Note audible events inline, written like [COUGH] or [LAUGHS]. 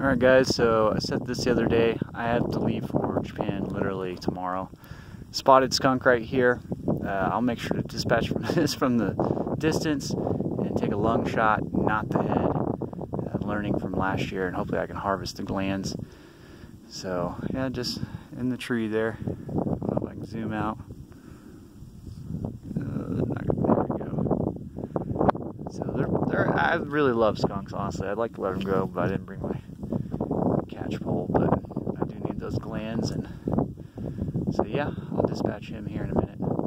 Alright guys, so I said this the other day, I have to leave for Japan literally tomorrow. Spotted skunk right here. Uh, I'll make sure to dispatch from [LAUGHS] this from the distance and take a lung shot, not the head. Uh, learning from last year and hopefully I can harvest the glands. So yeah, just in the tree there. If I can zoom out. I really love skunks, honestly. I'd like to let them go, but I didn't bring my catch pole. But I do need those glands, and so yeah, I'll dispatch him here in a minute.